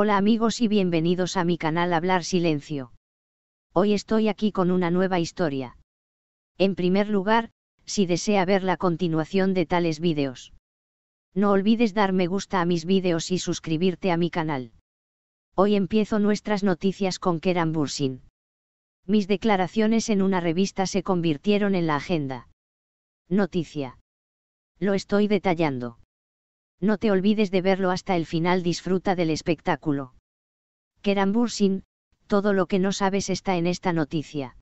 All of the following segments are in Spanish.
Hola amigos y bienvenidos a mi canal Hablar Silencio. Hoy estoy aquí con una nueva historia. En primer lugar, si desea ver la continuación de tales vídeos. No olvides dar me gusta a mis vídeos y suscribirte a mi canal. Hoy empiezo nuestras noticias con Keran Bursin. Mis declaraciones en una revista se convirtieron en la agenda. Noticia. Lo estoy detallando. No te olvides de verlo hasta el final, disfruta del espectáculo. Keran Bursin, todo lo que no sabes está en esta noticia.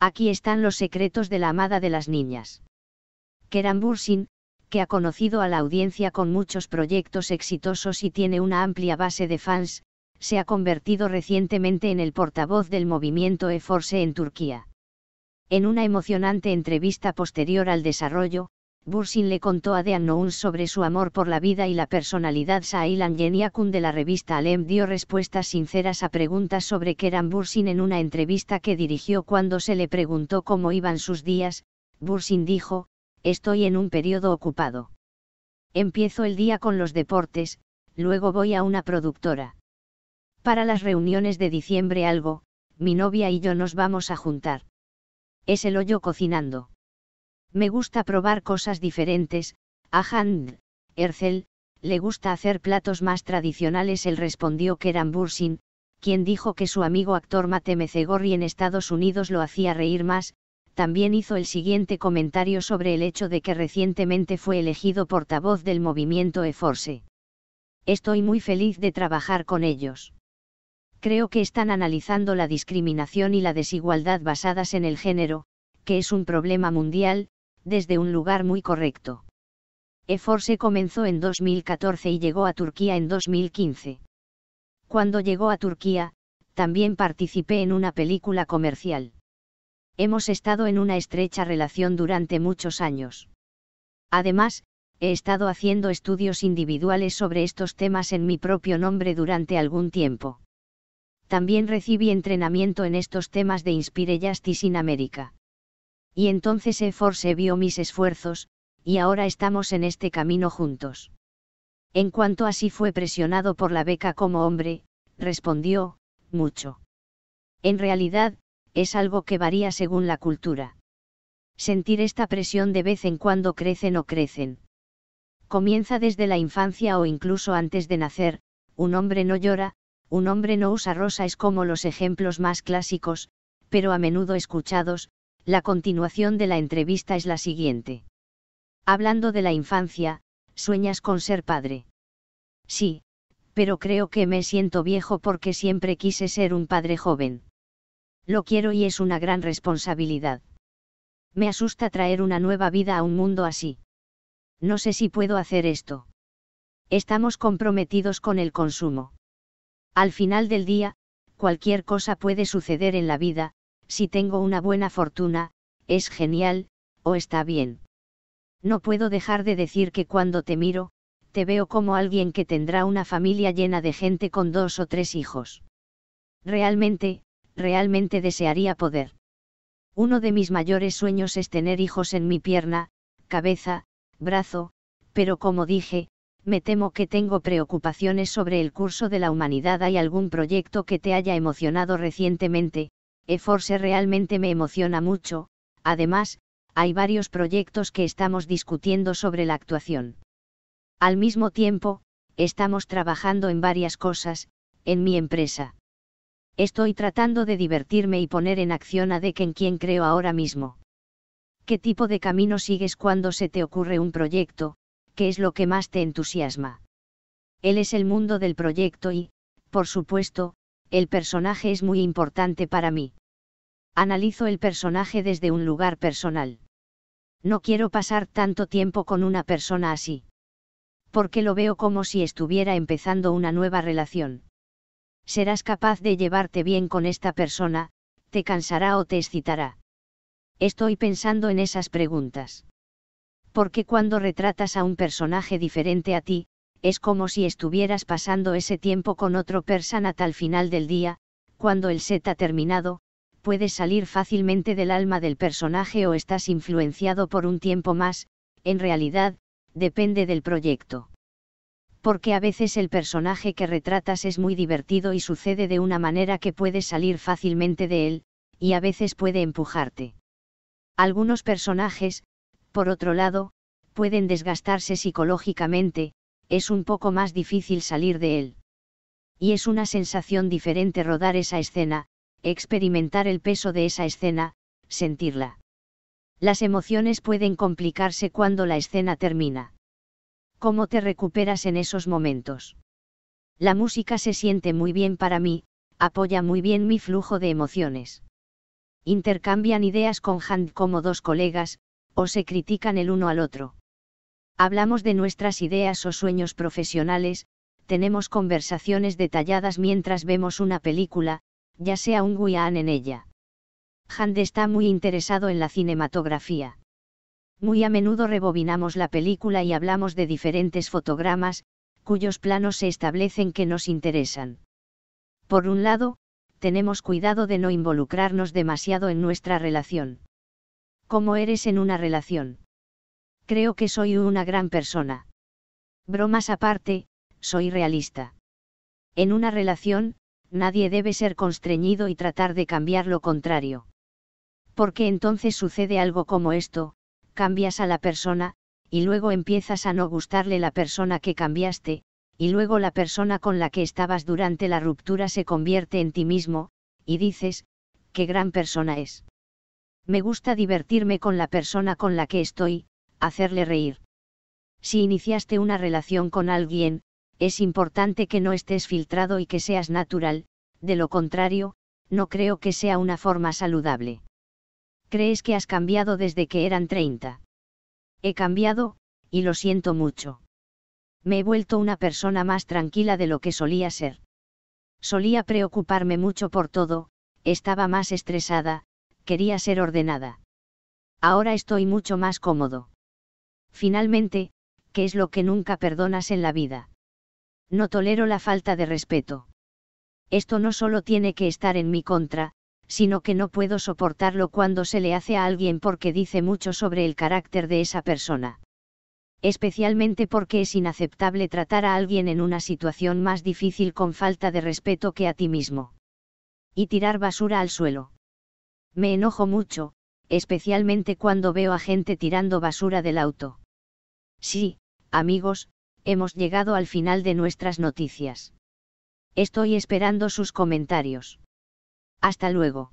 Aquí están los secretos de la amada de las niñas. Keran Bursin, que ha conocido a la audiencia con muchos proyectos exitosos y tiene una amplia base de fans, se ha convertido recientemente en el portavoz del movimiento E-Force en Turquía. En una emocionante entrevista posterior al desarrollo, Bursin le contó a The Unknowns sobre su amor por la vida y la personalidad Sailan Yeniakun de la revista Alem dio respuestas sinceras a preguntas sobre Keran Bursin en una entrevista que dirigió cuando se le preguntó cómo iban sus días, Bursin dijo, estoy en un periodo ocupado. Empiezo el día con los deportes, luego voy a una productora. Para las reuniones de diciembre algo, mi novia y yo nos vamos a juntar. Es el hoyo cocinando. Me gusta probar cosas diferentes, a Hand, Ercel, le gusta hacer platos más tradicionales. Él respondió que eran Bursin, quien dijo que su amigo actor Mate Mecegorri en Estados Unidos lo hacía reír más, también hizo el siguiente comentario sobre el hecho de que recientemente fue elegido portavoz del movimiento E-Force. Estoy muy feliz de trabajar con ellos. Creo que están analizando la discriminación y la desigualdad basadas en el género, que es un problema mundial, desde un lugar muy correcto. E-Force comenzó en 2014 y llegó a Turquía en 2015. Cuando llegó a Turquía, también participé en una película comercial. Hemos estado en una estrecha relación durante muchos años. Además, he estado haciendo estudios individuales sobre estos temas en mi propio nombre durante algún tiempo. También recibí entrenamiento en estos temas de Inspire Justice in America. Y entonces E-Force vio mis esfuerzos, y ahora estamos en este camino juntos. En cuanto a si fue presionado por la beca como hombre, respondió, mucho. En realidad, es algo que varía según la cultura. Sentir esta presión de vez en cuando crecen o crecen. Comienza desde la infancia o incluso antes de nacer, un hombre no llora, un hombre no usa rosa es como los ejemplos más clásicos, pero a menudo escuchados, la continuación de la entrevista es la siguiente. Hablando de la infancia, ¿sueñas con ser padre? Sí, pero creo que me siento viejo porque siempre quise ser un padre joven. Lo quiero y es una gran responsabilidad. Me asusta traer una nueva vida a un mundo así. No sé si puedo hacer esto. Estamos comprometidos con el consumo. Al final del día, cualquier cosa puede suceder en la vida, si tengo una buena fortuna, es genial, o está bien. No puedo dejar de decir que cuando te miro, te veo como alguien que tendrá una familia llena de gente con dos o tres hijos. Realmente, realmente desearía poder. Uno de mis mayores sueños es tener hijos en mi pierna, cabeza, brazo, pero como dije, me temo que tengo preocupaciones sobre el curso de la humanidad. ¿Hay algún proyecto que te haya emocionado recientemente? E-Force realmente me emociona mucho, además, hay varios proyectos que estamos discutiendo sobre la actuación. Al mismo tiempo, estamos trabajando en varias cosas, en mi empresa. Estoy tratando de divertirme y poner en acción a de en quien creo ahora mismo. ¿Qué tipo de camino sigues cuando se te ocurre un proyecto? ¿Qué es lo que más te entusiasma? Él es el mundo del proyecto y, por supuesto, el personaje es muy importante para mí. Analizo el personaje desde un lugar personal. No quiero pasar tanto tiempo con una persona así. Porque lo veo como si estuviera empezando una nueva relación. Serás capaz de llevarte bien con esta persona, te cansará o te excitará. Estoy pensando en esas preguntas. Porque cuando retratas a un personaje diferente a ti, es como si estuvieras pasando ese tiempo con otro persona tal final del día, cuando el set ha terminado, puedes salir fácilmente del alma del personaje o estás influenciado por un tiempo más, en realidad, depende del proyecto. Porque a veces el personaje que retratas es muy divertido y sucede de una manera que puedes salir fácilmente de él, y a veces puede empujarte. Algunos personajes, por otro lado, pueden desgastarse psicológicamente, es un poco más difícil salir de él. Y es una sensación diferente rodar esa escena, experimentar el peso de esa escena, sentirla. Las emociones pueden complicarse cuando la escena termina. ¿Cómo te recuperas en esos momentos? La música se siente muy bien para mí, apoya muy bien mi flujo de emociones. Intercambian ideas con Hand como dos colegas, o se critican el uno al otro. Hablamos de nuestras ideas o sueños profesionales, tenemos conversaciones detalladas mientras vemos una película, ya sea un guián en ella. Hand está muy interesado en la cinematografía. Muy a menudo rebobinamos la película y hablamos de diferentes fotogramas, cuyos planos se establecen que nos interesan. Por un lado, tenemos cuidado de no involucrarnos demasiado en nuestra relación. ¿Cómo eres en una relación? Creo que soy una gran persona. Bromas aparte, soy realista. En una relación, nadie debe ser constreñido y tratar de cambiar lo contrario. Porque entonces sucede algo como esto, cambias a la persona, y luego empiezas a no gustarle la persona que cambiaste, y luego la persona con la que estabas durante la ruptura se convierte en ti mismo, y dices, qué gran persona es. Me gusta divertirme con la persona con la que estoy, hacerle reír. Si iniciaste una relación con alguien, es importante que no estés filtrado y que seas natural, de lo contrario, no creo que sea una forma saludable. ¿Crees que has cambiado desde que eran 30? He cambiado, y lo siento mucho. Me he vuelto una persona más tranquila de lo que solía ser. Solía preocuparme mucho por todo, estaba más estresada, quería ser ordenada. Ahora estoy mucho más cómodo. Finalmente, ¿qué es lo que nunca perdonas en la vida? No tolero la falta de respeto. Esto no solo tiene que estar en mi contra, sino que no puedo soportarlo cuando se le hace a alguien porque dice mucho sobre el carácter de esa persona especialmente porque es inaceptable tratar a alguien en una situación más difícil con falta de respeto que a ti mismo. Y tirar basura al suelo. Me enojo mucho, especialmente cuando veo a gente tirando basura del auto. Sí, amigos, hemos llegado al final de nuestras noticias. Estoy esperando sus comentarios. Hasta luego.